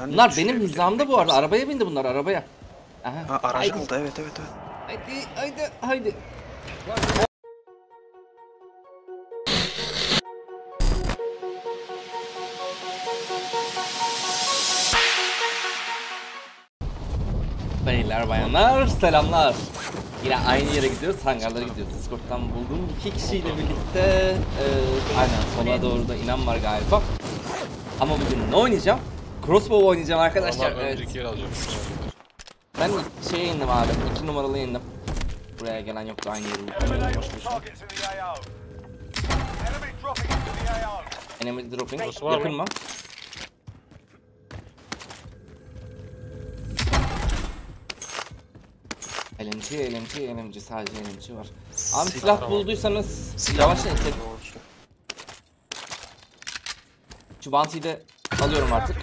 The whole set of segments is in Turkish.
Ben Bunlar benim hizamda bu arada. Arabaya bindi bunlar arabaya. Aha. Ha aracı haydi, aldı evet evet evet. haydi haydi haydi. Beyler bayanlar selamlar. Yine aynı yere gidiyoruz, hangarlara gidiyoruz. Discord'dan bulduğum iki kişiyle birlikte e, aynen sola doğru da inen var galiba. Ama bugün ne oynayacağım? Crossbow oynayacağım arkadaşlar. Onlar Evet. önceki yer alacağım. Ben şeye indim abi. iki numaralı indim. Buraya gelen yoktu aynı yeri. Enemy dropping Yakın mı? LMG, LMG, LMG sadece LMG var. Abi Silah silah bulduysanız yavaşlayın. tek- Doğrusu. Şu bounty'yi de alıyorum artık.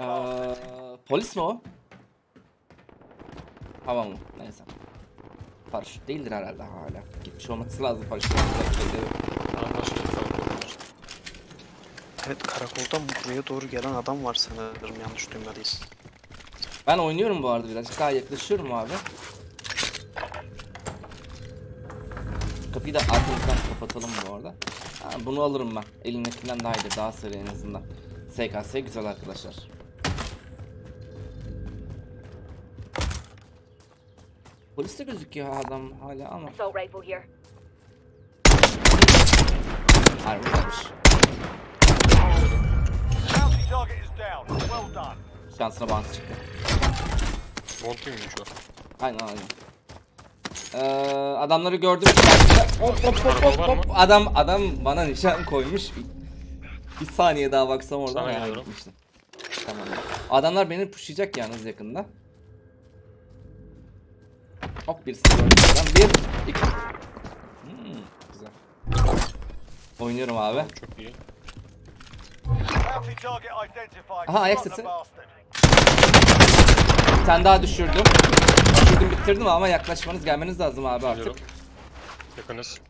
Ee, polis mi o? Hava mı? Neyse. Paraşüt değildir herhalde hala. Gitmiş olması lazım paraşüt. Evet karakoldan buraya doğru gelen adam var sanırım yanlış duymadıyız. Ben oynuyorum bu arada birazcık daha yaklaşıyorum abi. Kapıyı da arkamızdan kapatalım bu arada. Ha, bunu alırım ben. Elindekinden daha iyidir, daha seri en azından. SKS güzel arkadaşlar. Polis de gözüküyor adam hala ama. Assault rifle here. Harbi varmış. Bounty target is down. Well done. Şansına bant çıktı. Monty miymiş o? Aynen aynen. Ee, adamları gördüm. Hop hop hop hop hop. Adam adam bana nişan koymuş. Bir saniye daha baksam oradan ayağa gitmiştim. Tamam. Adamlar beni pushlayacak yalnız yakında. Hop birisi. Ben bir, iki. Hmm, güzel. Oynuyorum abi. Çok iyi. Aha, ayak sesi. Tane daha düşürdüm. Düşürdüm bitirdim ama yaklaşmanız gelmeniz lazım abi artık. Yakınız.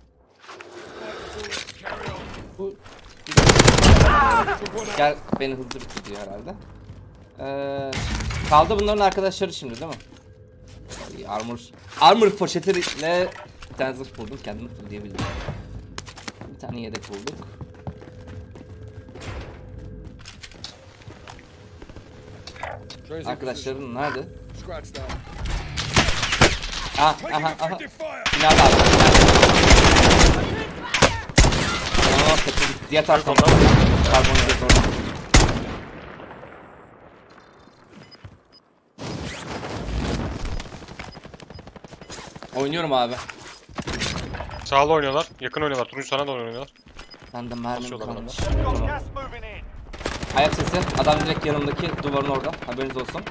Bu Gel beni hızlı bitiriyor herhalde. Ee, kaldı bunların arkadaşları şimdi değil mi? Ay, Armor armor poşetiyle bir tane zırh buldum kendimi fırlayabildim. Bir tane yedek bulduk. Arkadaşların nerede? Ah, aha, aha. Binada abi. Aa, kapı gitti. Diğer taraftan. Karbonhidrat orada. Oynuyorum abi. Sağlı oynuyorlar. Yakın oynuyorlar. Turuncu sana da oynuyorlar. Ben de mermim Basıyorlar kalmış. Tamam. Ayak sesi. Adam direkt yanımdaki duvarın orada. Haberiniz olsun.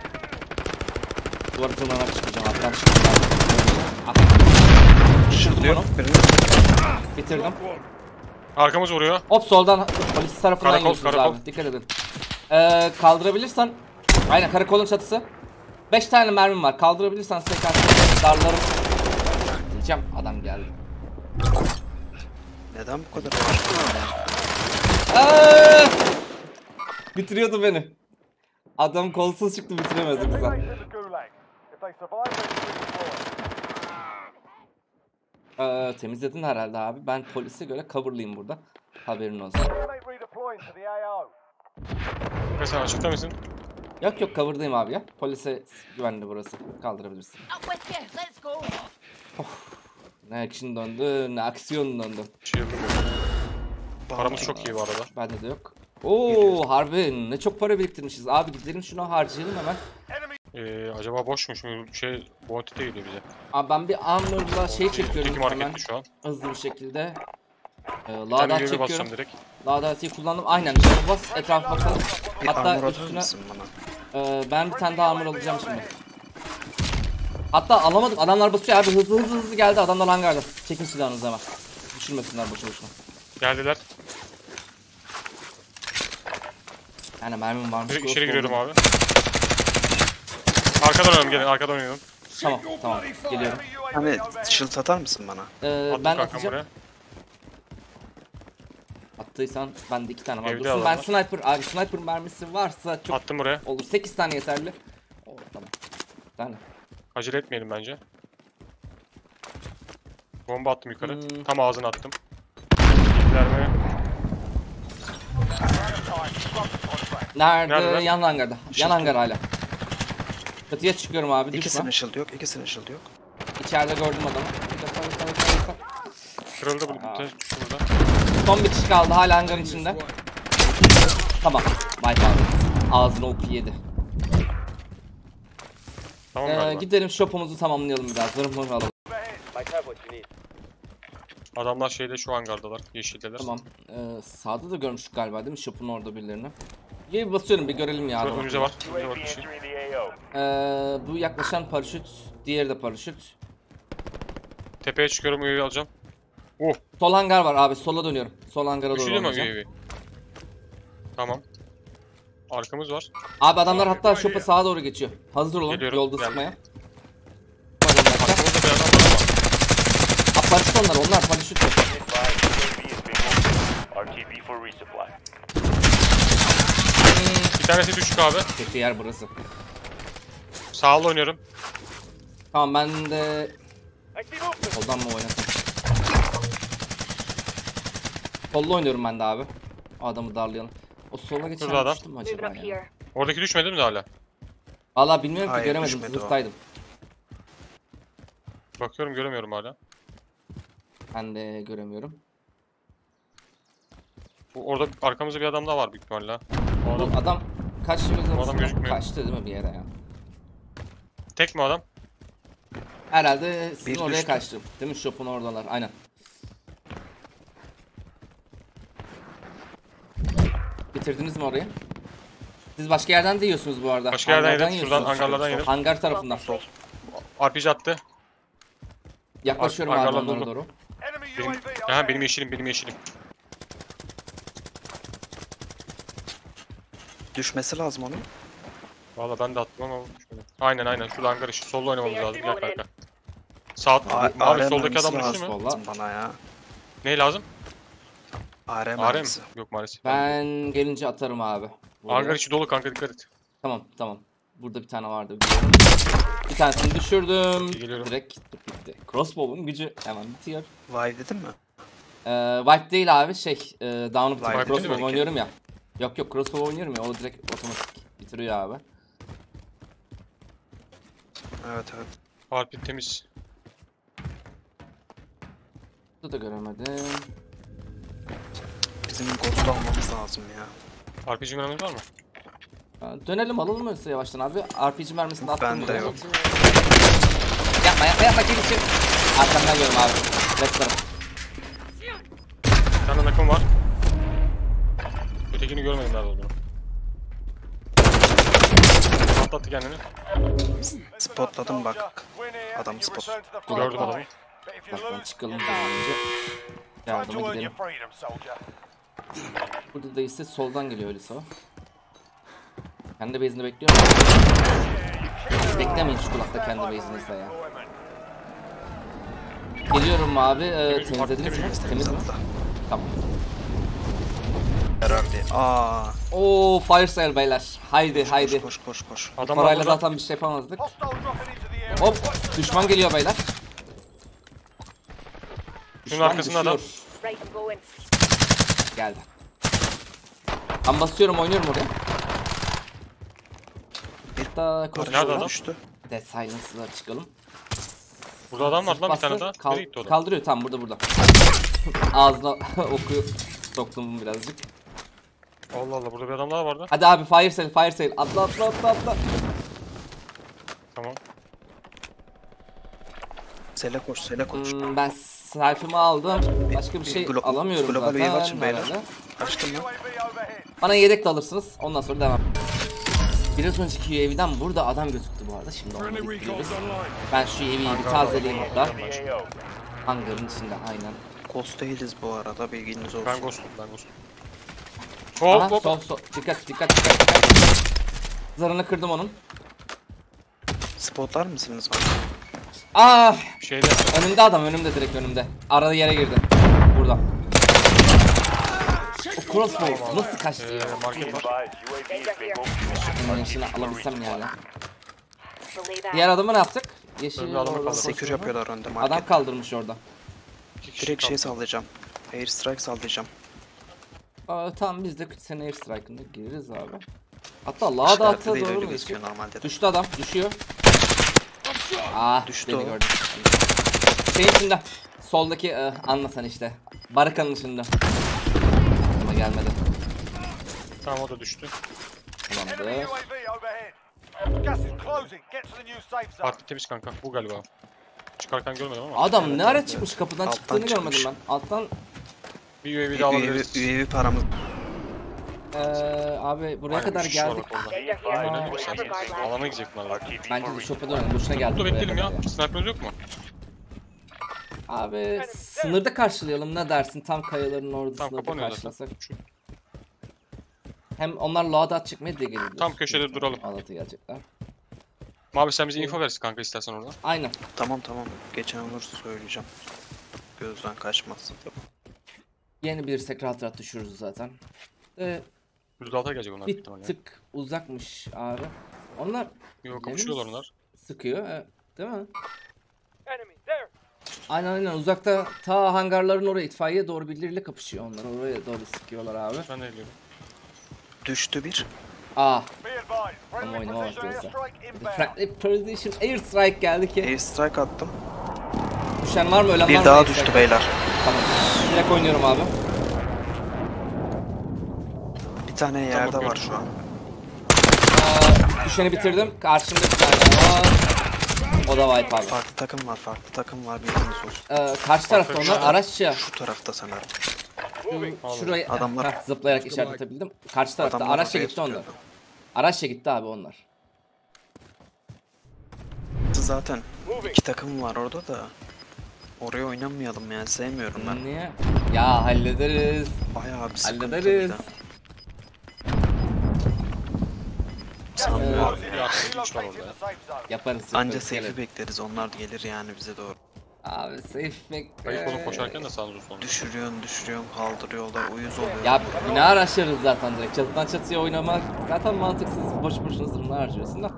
Duvarı tırmanarak çıkacağım abi. Ben çıkacağım. Bitirdim. Arkamız vuruyor. Hop soldan polis tarafından Karakol, yiyorsunuz karakol. abi. Dikkat edin. Ee, kaldırabilirsen Aynen karakolun çatısı. 5 tane mermim var. Kaldırabilirsen SKS darlarım. Diyeceğim adam geldi. Neden bu kadar yavaş? Bitiriyordu beni. Adam kolsuz çıktı bitiremedi güzel. Ee, temizledin herhalde abi. Ben polise göre coverlıyım burada. Haberin olsun. Sen açıkta mısın? Yok yok cover'dayım abi ya. Polise güvenli burası. Kaldırabilirsin. Go. Ne action döndü ne aksiyon döndü. Bir şey yapamıyorum. Paramız çok iyi bu arada. Bende de yok. Oo harbi ne çok para biriktirmişiz. Abi gidelim şunu harcayalım hemen. Ee, acaba boşmuş mu? Şey, Bounty de geliyor bize. Abi ben bir armor'la şey çekiyorum hemen şu an. hızlı bir şekilde. Ee, Bir tane Lağdat UAV çekiyorum. basacağım direkt. Lağdat'ı kullandım. Aynen canım bas etrafa bakalım. Bir Hatta armor üstüne mısın bana? Ee, ben bir tane daha armor alacağım şimdi. Hatta alamadım. Adamlar basıyor abi hızlı hızlı hızlı geldi. Adamlar hangarda. Çekin silahınızı hemen. Düşürmesinler boşu boşuna. Geldiler. Yani mermim varmış. Direkt içeri giriyorum abi. Arkadan oynayalım gelin. Arkadan oynayalım. Tamam tamam geliyorum. Hani overhead. shield atar mısın bana? Ee, Attım ben kankam atacağım. buraya. attıysan bende iki tane var. Evde Dursun ben sniper abi sniper mermisi varsa çok Attım buraya. olur. 8 tane yeterli. Oo, tamam. Bir tane. Acele etmeyelim bence. Bomba attım yukarı. Hmm. Tam ağzına attım. Vermeye. Nerede? Nerede? Yan hangarda. Yan Shield hangar hala. Çatıya çıkıyorum abi. Düşme. İkisinin shield yok, ikisinin shield yok. İçeride gördüm adamı. Kırıldı bu. Aa. Bir. Son bir kişi kaldı hala hangarın içinde. Tamam. Vibe abi. Ağzını oku yedi. Tamam Ee, galiba. gidelim shop'umuzu tamamlayalım biraz. Zırh mırh alalım. Adamlar şeyde şu hangardalar. Yeşildeler. Tamam. Ee, sağda da görmüştük galiba değil mi? Shop'un orada birilerini. Gel bir basıyorum bir görelim ya. Önümüzde var. Önümüzde UAV var bir şey. Ee, bu yaklaşan paraşüt. Diğeri de paraşüt. Tepeye çıkıyorum UAV alacağım. Oh! Sol hangar var abi. Sola dönüyorum. Sol hangara doğru Üşüdü mü oynayacağım. UAV? Tamam. Arkamız var. Abi adamlar hatta shop'a sağa doğru geçiyor. Hazır olun Geliyorum, yolda geldim. sıkmaya. Arkamızda bir adam var ama. Aa, paraşüt onlar onlar paraşüt. yok. Bir tanesi düştü abi. Kötü yer burası. Sağlı oynuyorum. Tamam ben de soldan mı oynasam? Solda oynuyorum ben de abi. O adamı darlayalım. O sola geçen adam. düştü mü Moving acaba ya? Oradaki düşmedi mi de hala? Valla bilmiyorum ki Hayır, göremedim düşmedi o. zırhtaydım. Bakıyorum göremiyorum hala. Ben de göremiyorum. Bu, orada arkamızda bir adam daha var büyük ihtimalle. ha. Bu adam, adam kaç yıl adam gözükmüyor. kaçtı değil mi bir yere ya? tek mi adam? Herhalde sizin Bir oraya düştü. kaçtı. Değil mi? Shop'un oradalar. Aynen. Bitirdiniz mi orayı? Siz başka yerden de yiyorsunuz bu arada. Başka yerden yedim. Şuradan yiyorsunuz. hangarlardan yedim. Hangar tarafından. Sol. RPG attı. Yaklaşıyorum Hangarlar abi onlara dolu. doğru. Benim, ha, benim yeşilim benim yeşilim. Düşmesi lazım onun. Valla ben de attım ama düşmedi. Aynen aynen şurada hangar işi. Solda oynamamız lazım. Gel kanka. Sağ A- abi soldaki adam düştü mü? bana ya. Ne lazım? AR AR mi? mermisi. Yok maalesef. Ben gelince atarım abi. Hangar içi dolu kanka dikkat et. Tamam tamam. Burada bir tane vardı. biliyorum. Bir tanesini düşürdüm. Geliyorum. Direkt bitti. Crossbow'un gücü hemen bitiyor. Vive dedin mi? Ee, wipe değil abi şey e, down'u değil Crossbow oynuyorum ya. Yok yok crossbow oynuyorum ya o direkt otomatik bitiriyor abi. Evet evet. Harpi temiz. Burada da göremedim. Bizim Ghost'u almamız lazım ya. RPG mermimiz var mı? Ha, Dönelim alalım mı size yavaştan abi? RPG mermisini de attım. Bende yok. Yapma yapma yapma gel içeri. Arkamdan görüyorum abi. Restarım. Görmedim nerede olduğunu. Patlattı kendini. Spotladım bak. Adam spot. Gördüm adamı. But if you Bak ben lose, çıkalım önce. Yardıma gidelim. Burada da ise soldan geliyor öyleyse o. Kendi base'inde bekliyor mu? Beklemeyin şu kulakta kendi base'inizde ya. Geliyorum abi. Ee, Temiz mi? temizlediniz mi? Temiz, mi? Tamam. Herhalde. Aa. Oo fire sale beyler. Haydi haydi. Koş koş koş koş. Parayla burada. zaten bir şey yapamazdık. Hop düşman geliyor beyler. Şunun arkasında adam. Geldi. Ben basıyorum oynuyorum oraya. Hatta Nerede adam? düştü. Dead Silence'la çıkalım. Burada adam var lan bir tane daha. kal- Nereye gitti o adam? Kaldırıyor tam burada burada. Ağzına okuyor. Soktum birazcık. Allah Allah burada bir adam daha vardı. Hadi abi fire sale fire sale. Atla atla atla atla. Tamam. Sele koş sele koş. Hmm, ben selfie'mi aldım. Başka bir bir şey glo- alamıyorum global zaten. wave açın beyler. Açtım overhead. Bana yedek de alırsınız. Ondan sonra devam. Biraz önceki UAV'den burada adam gözüktü bu arada. Şimdi onu bekliyoruz. Ben şu UAV'yi bir tazeleyeyim hatta. Hangarın içinde aynen. Ghost değiliz bu arada bilginiz olsun. Ben ghostum ben ghostum. Aha, Hop hop. sol sol. Dikkat dikkat dikkat dikkat. Zarını kırdım onun. Spotlar mısınız? Ah! Şeyde. Önümde adam önümde direkt önümde. Arada yere girdi. Burada. crossbow nasıl kaçtı Ee, ya? market var. Bunun işini alabilsem yani. Diğer adamı ne yaptık? Yeşil adamı. Sekür yapıyorlar önde market. Adam kaldırmış orada. Direkt şey sallayacağım. Airstrike sallayacağım. Aa, tamam biz de sene airstrike'ında gireriz abi. Hatta atı İşaretli değil doğru mu. Düştü adam, düşüyor. Ah, Düştü beni o. gördü. Şeyin içinde. Soldaki e, anla sen işte. Barakanın içinde. Ama gelmedi. Tamam o da düştü. Tamamdır. Zone. Parti temiz kanka. Bu galiba. Çıkarken görmedim ama. Adam ne ara çıkmış kapıdan Alttan çıktığını görmedim çıkmış. ben. Alttan Bir UAV daha UAV, alabiliriz. UAV paramız. eee abi buraya Aynen, kadar bir kişi var geldik. bak orada. Aynen öyle. Alana gidecek bunlar. Bence de şopa dönelim. Boşuna geldik buraya bekleyelim kadar ya. ya. Sniper'ınız yok mu? Abi sınırda karşılayalım ne dersin tam kayaların orada Tam sınırda kapanıyor zaten. karşılasak. Şu, Hem onlar Lağdat çıkmaya da gelirler. Tam köşede duralım. Alat'a gelecekler. Mavi sen bize info versin kanka istersen oradan. Aynen. Tamam tamam. Geçen olursa söyleyeceğim. Gözden kaçmazsın. Yeni bilirsek rahat rahat düşürürüz zaten. Ee, 106'a gelecek onlar bir ihtimalle. tık uzakmış abi. Onlar Yok kapışıyorlar onlar. sıkıyor e, değil mi? Enemy there. Aynen aynen uzakta ta hangarların oraya itfaiye doğru birileriyle kapışıyor onlar. Oraya doğru sıkıyorlar abi. Ben de geliyorum. Düştü bir. Aa, advised. Ama lazım. airstrike inbound. Friendly Precision Airstrike geldi ki. Airstrike attım. Düşen var mı ölen var Bir mı? daha Airstrike? düştü beyler. Tamam. Direkt oynuyorum abi. Bir tane yerde var şu an. Aa, düşeni bitirdim. Karşımda bir tane var. O da wipe abi. Farklı takım var, farklı takım var bilginiz olsun. Ee, karşı tarafta onlar araçça. Şu tarafta sanırım. Şurayı Adamlar- Heh, zıplayarak işaretleyebildim. Karşı tarafta Adamlar oraya gitti onlar. Araçla gitti abi onlar. Zaten iki takım var orada da. Oraya oynamayalım yani sevmiyorum ben. Niye? Ya hallederiz. Bayağı bir sıkıntı Hallederiz. de. Sanmıyorum. Ya. Yaparız. Anca safe'i bekleriz onlar gelir yani bize doğru. Abi safe bekle. Kayıp olup koşarken de sağınız olsun. Düşürüyorsun düşürüyorsun kaldırıyorlar uyuz oluyor. Ya bina araçlarız zaten direkt. Çatıdan çatıya oynamak zaten mantıksız. Boş boşuna zırhını harcıyorsun da.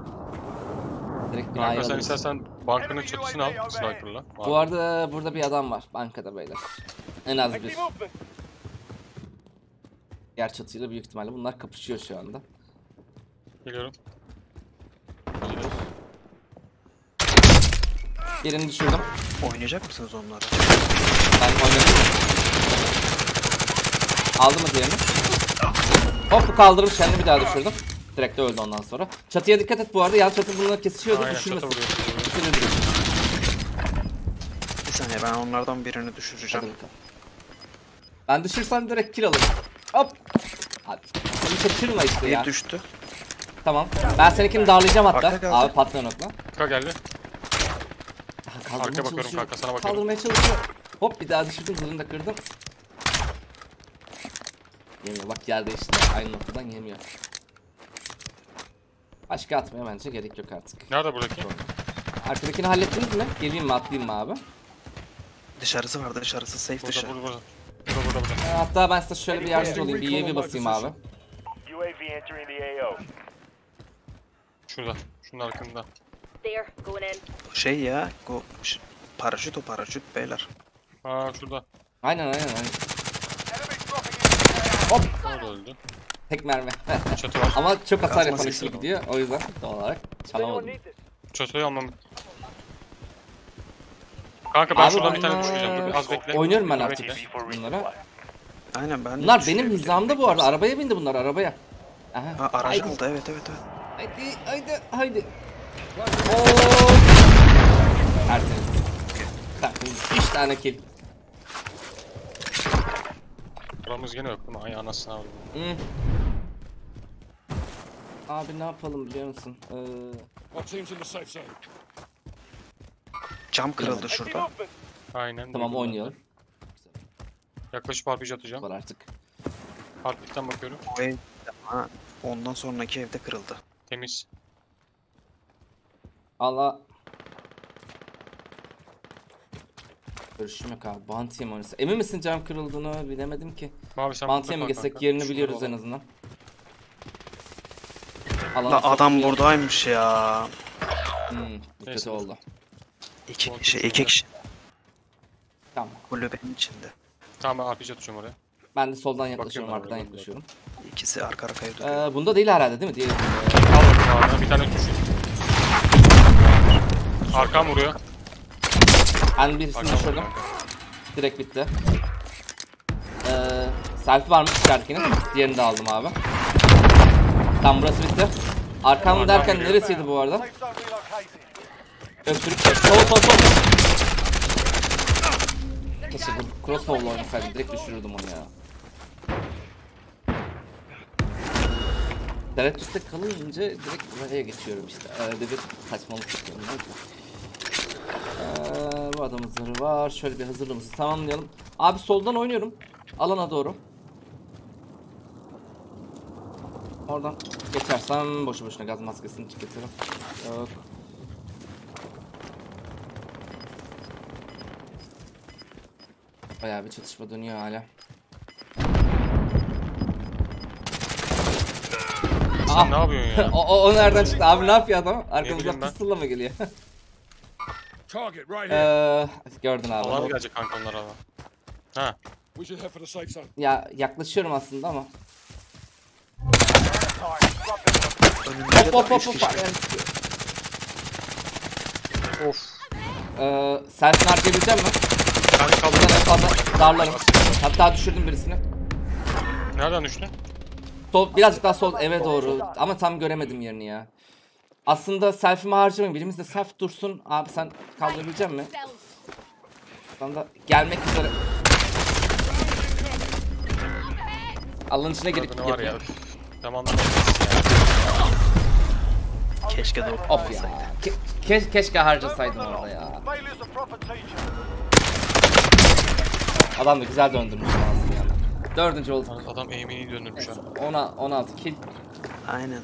Direkt binayı Kanka sen istersen bankanın çatısını al sniper'la. Bu arada burada bir adam var bankada beyler. En az bir. Diğer çatıyla büyük ihtimalle bunlar kapışıyor şu anda. Geliyorum. Birini düşürdüm. Oynayacak mısınız onları? Ben oynadım. Aldı mı diğerini? Hop kaldırıp kendini bir daha düşürdüm. Direkt de öldü ondan sonra. Çatıya dikkat et bu arada. Yan çatı bunları kesişiyordu. Aynen Düşürmesin. direkt. Bir saniye ben onlardan birini Hadi düşüreceğim. bakalım. Ben düşürsem direkt kill alırım. Hop. Hadi. Seni kaçırma işte ya. Bir düştü. Tamam. Ben seninkini darlayacağım hatta. Arka geldi. Abi patlayan okla. Kaka geldi. Aha, Kaldırmaya Arka bakıyorum çalışıyor. kanka, sana bakıyorum. Kaldırmaya çalışıyor. Hop bir daha düşürdüm. Zırhını da kırdım. Yemiyor. Bak yer değişti. Aynı noktadan yemiyor. Başka atmaya bence gerek yok artık. Nerede buradaki? Arkadakini hallettiniz mi? Geleyim mi atlayayım mı abi? Dışarısı var dışarısı safe dışı. Burada burada burada. Burada burada burada. Ee, hatta ben size şöyle bir yardımcı olayım. Bir UAV basayım abi. UAV entering the AO. Şurada. Şunun arkında. There, going in. Şey ya o ş- paraşüt o paraşüt beyler. Aa şurada. Aynen aynen aynen. Hop. O da öldü. Tek mermi. Çatı var. Ama çok hasar yapan ikili gidiyor. O yüzden doğal olarak çalamadım. Çatıyı almam. Kanka ben Abi şuradan bir tane bunlar- düşüreceğim. Dur bir az bekle. Oynuyorum ben artık bunlara. Aynen ben de Bunlar benim hizamda bu arada. Arabaya bindi bunlar arabaya. Aha. Ha aracı haydi, aldı evet evet evet. haydi haydi haydi. Oo. Tertemiz. Tertemiz. 3 tane kill. Paramız gene yok değil mi? Ay anasını avradım. Hı. Abi ne yapalım biliyor musun? Ee, Cam kırıldı şurada. Aynen. tamam duydum oynayalım. Yaklaşıp RPG atacağım. Var artık. Hardlikten bakıyorum. O ev ha, ondan sonraki evde kırıldı. Temiz. Allah. Görüşüm yok abi. Bounty'ye mi oynasa? Emin misin cam kırıldığını bilemedim ki. Sen burada kal geçsek yerini biliyoruz en azından. Alanı La adam buradaymış ya. Hmm, bu kötü Neyse. oldu. İki kişi, iki kişi. Tamam. Kulübenin içinde. Tamam ben RPG atacağım oraya. Ben de soldan yaklaşıyorum, arkadan yaklaşıyorum. İkisi arka arkaya duruyor. Ee, bunda değil herhalde değil mi? Diğer. Al bakayım abi. Bir tane düşün. Arkam vuruyor. Ben birisini Arkam vuruyor düşürdüm. kanka. Direkt bitti. Ee, selfie var mı işaretinin? Diğerini de aldım abi. Tamam burası bitti. Arkam derken neresiydi bu arada? Öptürük. Sol sol sol. Keşke bu crossbow'la oynasaydım. Direkt düşürürdüm onu ya. Tereddütte kalınca direkt buraya geçiyorum işte. Öyle bir saçmalık yapıyorum. Ee, bu adamın zırhı var. Şöyle bir hazırlığımızı tamamlayalım. Abi soldan oynuyorum. Alana doğru. Oradan geçersem boşu boşuna gaz maskesini çıkartırım. Yok. Bayağı bir çatışma dönüyor hala. Sen ne yapıyorsun ya? o, o, o nereden çıktı? Abi ne yapıyor adam? Arkamızdan pistolla mı geliyor? Target right here. Eee gördün abi. Alan gelecek kanka onlar ama. Ha. Ya yaklaşıyorum aslında ama. Önümüzde Hop hop de hop hop. Of. Eee selfie harcayabilecek mi? Ben kaldım. en fazla darlarım. Hatta düşürdüm birisini. Nereden düştün? Sol, birazcık daha sol eve doğru ama tam göremedim yerini ya. Aslında selfie'mi harcamayın. Birimizde self dursun. Abi sen kaldırabilecek mi? Tam da gelmek üzere. Alanın içine girip Kadını var ya. Keşke de Of ya. Ke- ke- keşke harcasaydım orada ya. Adam da güzel döndürmüş aslında yani. Dördüncü olduk. Adam aim'ini döndürmüş ha. Ona 16 kill. Aynen.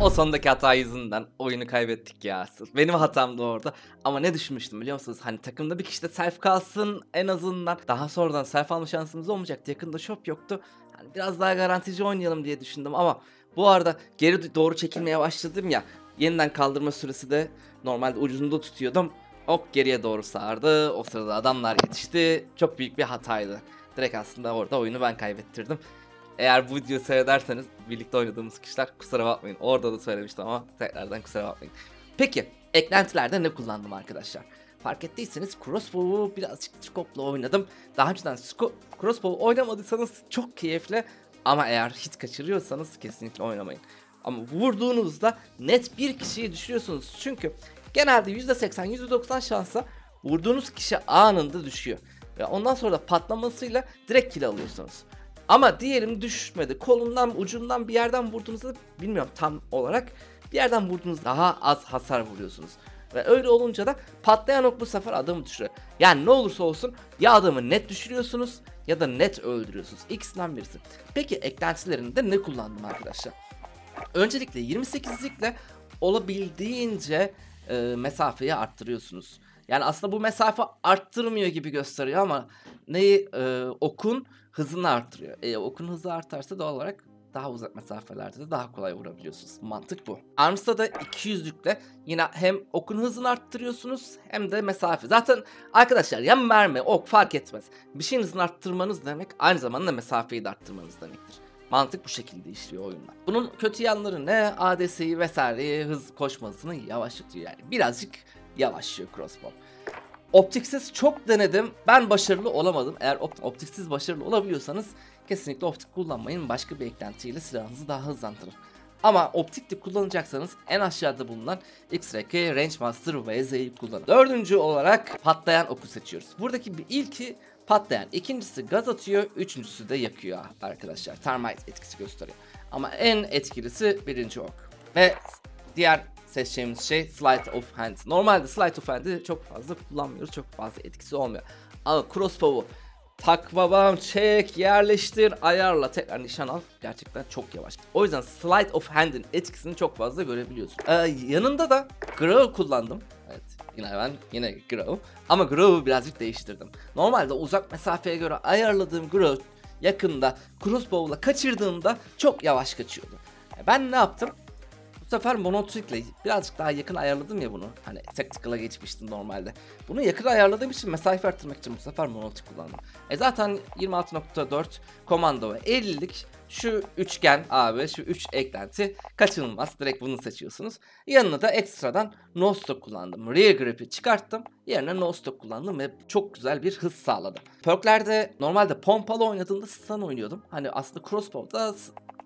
O sondaki hata yüzünden oyunu kaybettik ya. Benim hatam da orada. Ama ne düşünmüştüm biliyor musunuz? Hani takımda bir kişi de self kalsın en azından. Daha sonradan self alma şansımız olmayacaktı. Yakında shop yoktu. Hani biraz daha garantici oynayalım diye düşündüm ama bu arada geri doğru çekilmeye başladım ya. Yeniden kaldırma süresi de normalde ucunda tutuyordum. Hop geriye doğru sardı. O sırada adamlar yetişti. Çok büyük bir hataydı. Direkt aslında orada oyunu ben kaybettirdim. Eğer bu videoyu seyrederseniz birlikte oynadığımız kişiler kusura bakmayın. Orada da söylemiştim ama tekrardan kusura bakmayın. Peki eklentilerde ne kullandım arkadaşlar? Fark ettiyseniz crossbow'u birazcık scope'la oynadım. Daha önceden crossbow oynamadıysanız çok keyifli. Ama eğer hit kaçırıyorsanız kesinlikle oynamayın. Ama vurduğunuzda net bir kişiyi düşürüyorsunuz. Çünkü genelde %80 %90 şansa vurduğunuz kişi anında düşüyor. Ve ondan sonra da patlamasıyla direkt kill alıyorsunuz. Ama diyelim düşmedi. Kolundan ucundan bir yerden vurduğunuzda bilmiyorum tam olarak bir yerden vurduğunuzda daha az hasar vuruyorsunuz. Ve öyle olunca da patlayan ok bu sefer adamı düşürüyor. Yani ne olursa olsun ya adamı net düşürüyorsunuz ya da net öldürüyorsunuz. İkisinden birisi. Peki eklentilerinde ne kullandım arkadaşlar? Öncelikle 28'likle olabildiğince e, mesafeyi arttırıyorsunuz. Yani aslında bu mesafe arttırmıyor gibi gösteriyor ama neyi e, okun hızını arttırıyor. E, okun hızı artarsa doğal olarak daha uzak mesafelerde de daha kolay vurabiliyorsunuz. Mantık bu. Arms'ta da 200'lükle yine hem okun hızını arttırıyorsunuz hem de mesafe. Zaten arkadaşlar ya mermi, ok fark etmez. Bir şeyin hızını arttırmanız demek aynı zamanda mesafeyi de arttırmanız demektir. Mantık bu şekilde işliyor oyunda. Bunun kötü yanları ne? ADS'yi vesaireyi hız koşmasını yavaşlatıyor yani. Birazcık yavaşlıyor crossbow. Optiksiz çok denedim. Ben başarılı olamadım. Eğer op- optiksiz başarılı olabiliyorsanız kesinlikle optik kullanmayın. Başka bir eklentiyle silahınızı daha hızlandırır. Ama optikli kullanacaksanız en aşağıda bulunan X-Ray, Rangemaster VZ'yi kullanın. Dördüncü olarak patlayan oku seçiyoruz. Buradaki bir ilki patlayan, ikincisi gaz atıyor, üçüncüsü de yakıyor arkadaşlar. Termite etkisi gösteriyor. Ama en etkilisi birinci ok. Ve diğer seçeceğimiz şey Sleight of Hand. Normalde Sleight of Hand'i çok fazla kullanmıyoruz. Çok fazla etkisi olmuyor. Ama Crossbow'u tak babam çek yerleştir ayarla tekrar nişan al gerçekten çok yavaş. O yüzden Sleight of Hand'in etkisini çok fazla görebiliyorsun. Ee, yanında da Grow kullandım. Evet yine ben yine Grow. Ama Grow'u birazcık değiştirdim. Normalde uzak mesafeye göre ayarladığım Grow yakında crossbow'la kaçırdığımda çok yavaş kaçıyordu. E Ben ne yaptım? Sefer monotrikle birazcık daha yakın ayarladım ya bunu. Hani tactical'a geçmiştim normalde. Bunu yakın ayarladığım için mesafe arttırmak için bu sefer monotrik kullandım. E zaten 26.4 komando ve 50'lik şu üçgen abi şu üç eklenti kaçınılmaz. Direkt bunu seçiyorsunuz. Yanına da ekstradan no stock kullandım. Rear grip'i çıkarttım. Yerine no stock kullandım ve çok güzel bir hız sağladı. Perklerde normalde pompalı oynadığımda stun oynuyordum. Hani aslında crossbow'da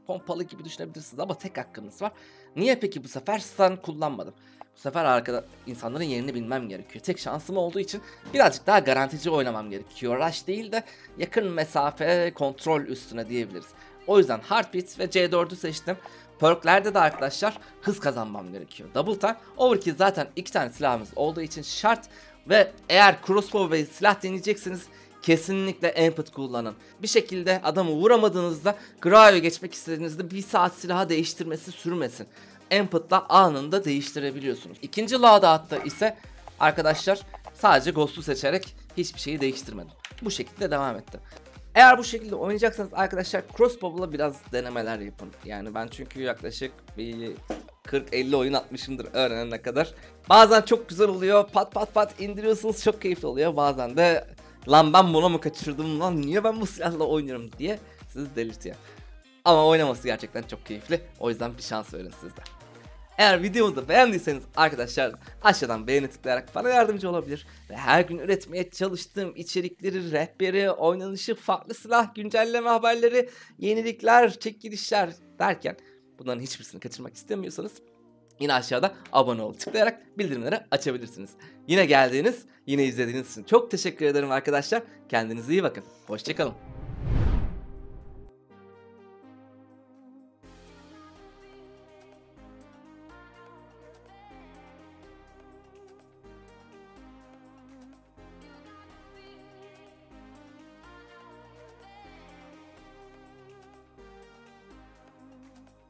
pompalı gibi düşünebilirsiniz ama tek hakkınız var. Niye peki bu sefer stun kullanmadım? Bu sefer arkada insanların yerini bilmem gerekiyor. Tek şansım olduğu için birazcık daha garantici oynamam gerekiyor. Rush değil de yakın mesafe kontrol üstüne diyebiliriz. O yüzden Heartbeat ve C4'ü seçtim. Perklerde de arkadaşlar hız kazanmam gerekiyor. Double time, overkill zaten iki tane silahımız olduğu için şart. Ve eğer crossbow ve silah deneyeceksiniz kesinlikle input kullanın. Bir şekilde adamı vuramadığınızda Graio'ya geçmek istediğinizde bir saat silahı değiştirmesi sürmesin. Input'la anında değiştirebiliyorsunuz. İkinci loadout'ta ise arkadaşlar sadece Ghost'u seçerek hiçbir şeyi değiştirmedim. Bu şekilde devam ettim. Eğer bu şekilde oynayacaksanız arkadaşlar crossbow'la biraz denemeler yapın. Yani ben çünkü yaklaşık bir 40-50 oyun atmışımdır öğrenene kadar. Bazen çok güzel oluyor. Pat pat pat indiriyorsunuz çok keyifli oluyor. Bazen de lan ben bunu mu kaçırdım lan niye ben bu silahla oynuyorum diye sizi delirtiyor. Ama oynaması gerçekten çok keyifli. O yüzden bir şans verin siz de. Eğer videomu da beğendiyseniz arkadaşlar aşağıdan beğeni tıklayarak bana yardımcı olabilir. Ve her gün üretmeye çalıştığım içerikleri, rehberi, oynanışı, farklı silah, güncelleme haberleri, yenilikler, çekilişler derken bunların hiçbirisini kaçırmak istemiyorsanız yine aşağıda abone ol tıklayarak bildirimleri açabilirsiniz. Yine geldiğiniz, yine izlediğiniz için çok teşekkür ederim arkadaşlar. Kendinize iyi bakın. Hoşçakalın.